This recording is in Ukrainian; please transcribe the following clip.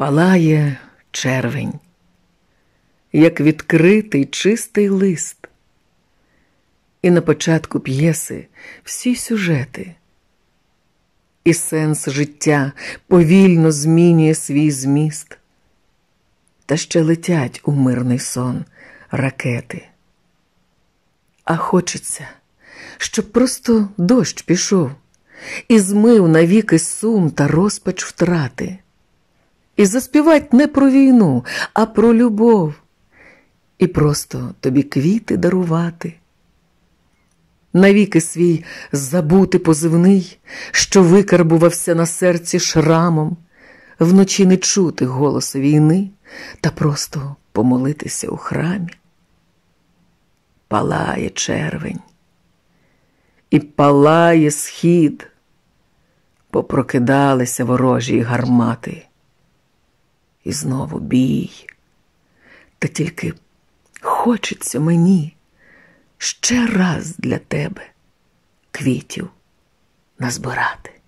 Палає червень, як відкритий чистий лист. І на початку п'єси всі сюжети, і сенс життя повільно змінює свій зміст, та ще летять у мирний сон ракети. А хочеться, щоб просто дощ пішов і змив навіки сум та розпач втрати. І заспівать не про війну, а про любов, і просто тобі квіти дарувати. Навіки свій забути позивний, що викарбувався на серці шрамом, вночі не чути голосу війни та просто помолитися у храмі. Палає червень, і палає схід, попрокидалися ворожі гармати. І знову бій. Та тільки хочеться мені ще раз для тебе квітів назбирати.